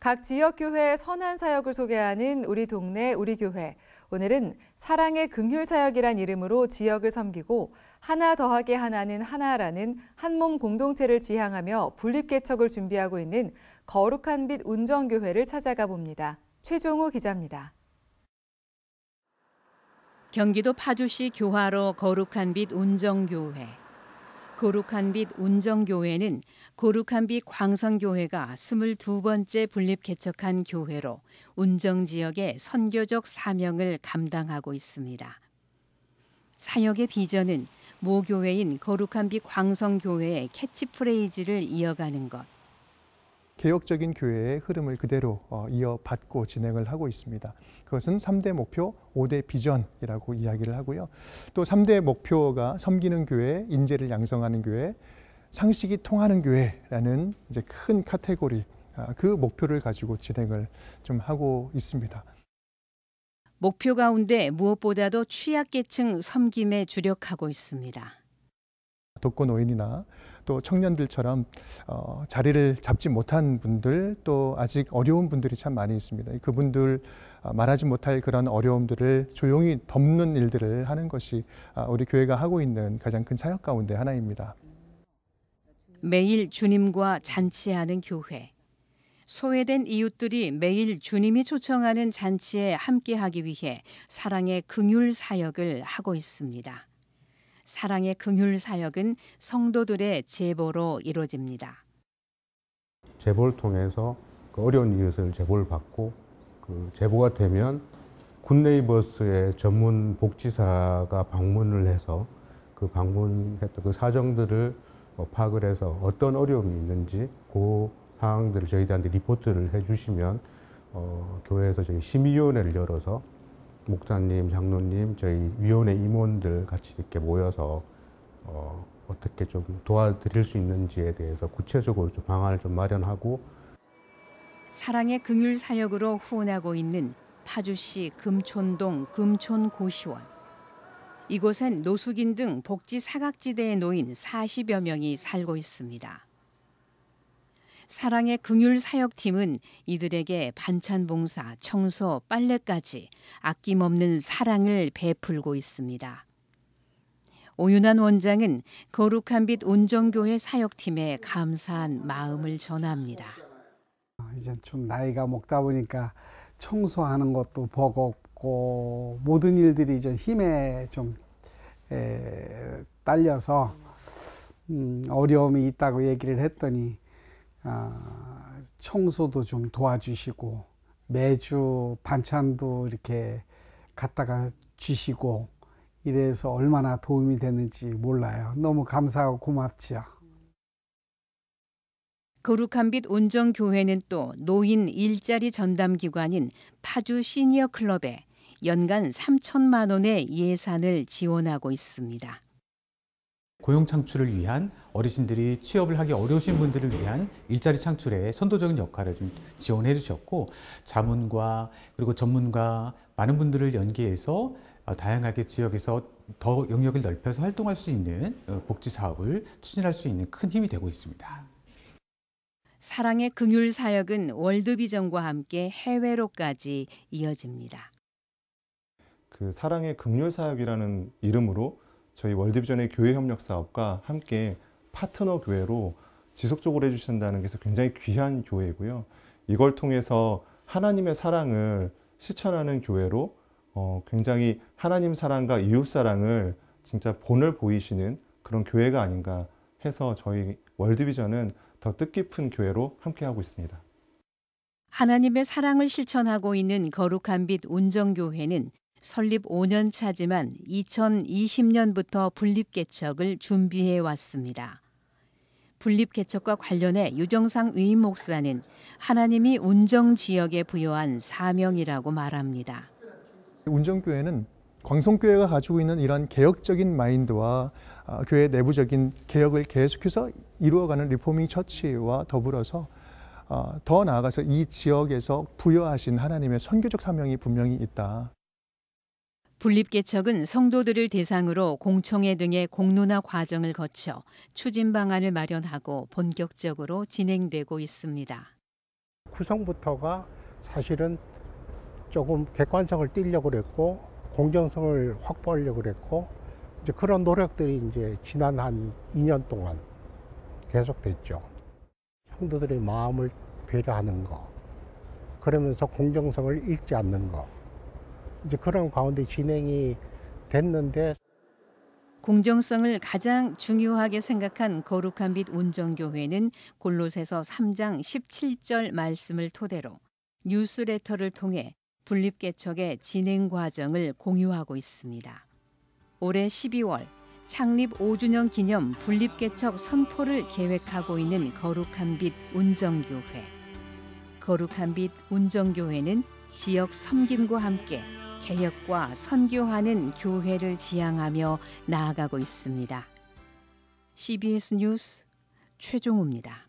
각 지역 교회의 선한 사역을 소개하는 우리 동네 우리 교회. 오늘은 사랑의 긍휼 사역이란 이름으로 지역을 섬기고 하나 더하기 하나는 하나라는 한몸 공동체를 지향하며 분립 개척을 준비하고 있는 거룩한 빛 운정 교회를 찾아가 봅니다. 최종우 기자입니다. 경기도 파주시 교화로 거룩한 빛 운정교회. 거룩한 빛 운정교회는 거룩한 빛 광성교회가 22번째 분립 개척한 교회로 운정 지역의 선교적 사명을 감당하고 있습니다. 사역의 비전은 모교회인 거룩한 빛 광성교회의 캐치프레이즈를 이어가는 것. 개혁적인 교회의 흐름을 그대로 어, 이어받고 진행을 하고 있습니다. 그것은 3대 목표, 5대 비전이라고 이야기를 하고요. 또 3대 목표가 섬기는 교회, 인재를 양성하는 교회, 상식이 통하는 교회라는 이제 큰 카테고리, 아, 그 목표를 가지고 진행을 좀 하고 있습니다. 목표 가운데 무엇보다도 취약계층 섬김에 주력하고 있습니다. 독거노인이나 또 청년들처럼 어, 자리를 잡지 못한 분들 또 아직 어려운 분들이 참 많이 있습니다. 그분들 어, 말하지 못할 그런 어려움들을 조용히 덮는 일들을 하는 것이 아, 우리 교회가 하고 있는 가장 큰 사역 가운데 하나입니다. 매일 주님과 잔치하는 교회. 소외된 이웃들이 매일 주님이 초청하는 잔치에 함께하기 위해 사랑의 긍휼 사역을 하고 있습니다. 사랑의 긍휼 사역은 성도들의 제보로 이루어집니다. 제보를 통해서 그 어려운 이웃을 제보를 받고 그 제보가 되면 굿네이버스의 전문 복지사가 방문을 해서 그 방문했던 그 사정들을 뭐 파악을 해서 어떤 어려움이 있는지 그 사항들을 저희들한테 리포트를 해주시면 어, 교회에서 저희 심의위원회를 열어서 목사님, 장로님, 저희 위원회 임원들 같이 이렇게 모여서 어, 어떻게 좀 도와드릴 수 있는지에 대해서 구체적으로 좀 방안을 좀 마련하고 사랑의 긍휼 사역으로 후원하고 있는 파주시 금촌동 금촌고시원. 이곳엔 노숙인 등 복지 사각지대에 놓인 40여 명이 살고 있습니다. 사랑의 긍휼 사역팀은 이들에게 반찬 봉사, 청소, 빨래까지 아낌없는 사랑을 베풀고 있습니다. 오윤환 원장은 거룩한 빛 운정교회 사역팀에 감사한 마음을 전합니다. 이제 좀 나이가 먹다 보니까 청소하는 것도 버겁고 모든 일들이 이제 힘에 좀 에, 딸려서 음, 어려움이 있다고 얘기를 했더니 아, 청소도 좀 도와주시고 매주 반찬도 이렇게 갖다가 주시고 이래서 얼마나 도움이 되는지 몰라요. 너무 감사하고 고맙지요. 거룩한 빛 운정교회는 또 노인 일자리 전담 기관인 파주 시니어 클럽에 연간 3천만 원의 예산을 지원하고 있습니다. 고용 창출을 위한 어르신들이 취업을 하기 어려우신 분들을 위한 일자리 창출에 선도적인 역할을 좀 지원해 주셨고 자문과 그리고 전문가 많은 분들을 연계해서 어, 다양하게 지역에서 더 영역을 넓혀서 활동할 수 있는 어, 복지 사업을 추진할 수 있는 큰 힘이 되고 있습니다. 사랑의 긍휼 사역은 월드비전과 함께 해외로까지 이어집니다. 그 사랑의 긍휼 사역이라는 이름으로 저희 월드비전의 교회 협력 사업과 함께 파트너 교회로 지속적으로 해주신다는 게 굉장히 귀한 교회이고요. 이걸 통해서 하나님의 사랑을 실천하는 교회로 어, 굉장히 하나님 사랑과 이웃 사랑을 진짜 본을 보이시는 그런 교회가 아닌가 해서 저희 월드비전은 더 뜻깊은 교회로 함께하고 있습니다. 하나님의 사랑을 실천하고 있는 거룩한 빛 운정교회는 설립 5년 차지만 2020년부터 분립 개척을 준비해 왔습니다. 분립 개척과 관련해 유정상 위임 목사는 하나님이 운정 지역에 부여한 사명이라고 말합니다. 운정교회는 광성교회가 가지고 있는 이런 개혁적인 마인드와 아, 교회 내부적인 개혁을 계속해서 이루어가는 리포밍 처치와 더불어서 아, 더 나아가서 이 지역에서 부여하신 하나님의 선교적 사명이 분명히 있다. 분립개척은 성도들을 대상으로 공청회 등의 공론화 과정을 거쳐 추진 방안을 마련하고 본격적으로 진행되고 있습니다. 구성부터가 사실은 조금 객관성을 띠려고 그랬고 공정성을 확보하려고 그랬고 이제 그런 노력들이 이제 지난 한 2년 동안 계속됐죠. 성도들의 마음을 배려하는 거, 그러면서 공정성을 잃지 않는 거, 이제 그런 가운데 진행이 됐는데 공정성을 가장 중요하게 생각한 거룩한 빛 운정교회는 골로새서 3장 17절 말씀을 토대로 뉴스레터를 통해 분립개척의 진행 과정을 공유하고 있습니다. 올해 12월 창립 5주년 기념 분립개척 선포를 계획하고 있는 거룩한 빛 운정교회. 거룩한 빛 운정교회는 지역 섬김과 함께 개혁과 선교하는 교회를 지향하며 나아가고 있습니다. CBS 뉴스 최종우입니다.